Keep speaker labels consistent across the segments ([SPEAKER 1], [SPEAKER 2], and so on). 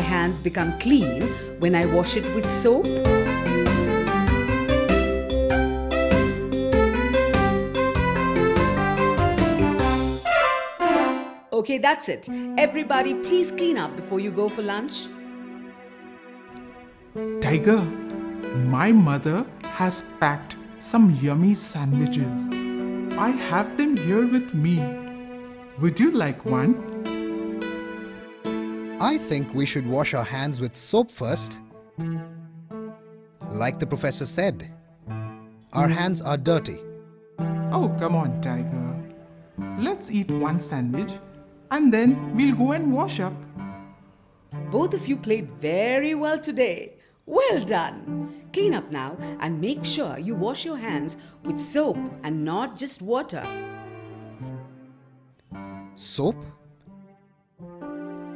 [SPEAKER 1] hands become clean when I wash it with soap? Okay, that's it. Everybody, please clean up before you go for lunch.
[SPEAKER 2] Tiger, my mother has packed some yummy sandwiches. I have them here with me. Would you like one?
[SPEAKER 3] I think we should wash our hands with soap first. Like the professor said, our hmm. hands are dirty.
[SPEAKER 2] Oh, come on, Tiger. Let's eat one sandwich and then we'll go and wash up.
[SPEAKER 1] Both of you played very well today. Well done. Clean up now and make sure you wash your hands with soap and not just water.
[SPEAKER 3] Soap?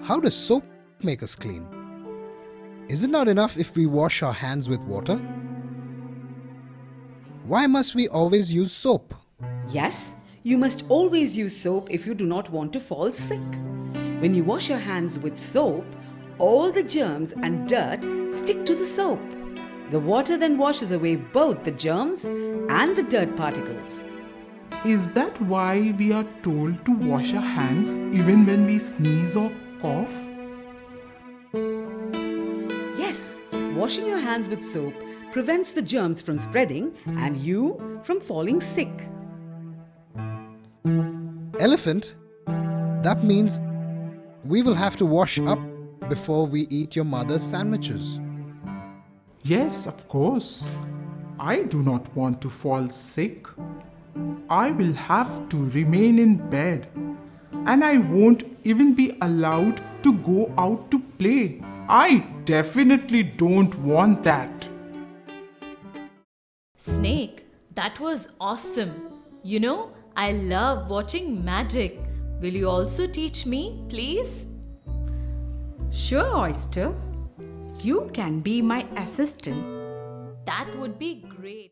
[SPEAKER 3] How does soap make us clean? Is it not enough if we wash our hands with water? Why must we always use soap?
[SPEAKER 1] Yes, you must always use soap if you do not want to fall sick. When you wash your hands with soap, all the germs and dirt stick to the soap. The water then washes away both the germs and the dirt particles.
[SPEAKER 2] Is that why we are told to wash our hands even when we sneeze or cough?
[SPEAKER 1] Yes, washing your hands with soap prevents the germs from spreading and you from falling sick.
[SPEAKER 3] Elephant? That means we will have to wash up before we eat your mother's sandwiches.
[SPEAKER 2] Yes, of course. I do not want to fall sick. I will have to remain in bed. And I won't even be allowed to go out to play. I definitely don't want that.
[SPEAKER 4] Snake, that was awesome. You know, I love watching magic. Will you also teach me, please?
[SPEAKER 5] Sure, Oyster. You can be my assistant.
[SPEAKER 4] That would be great.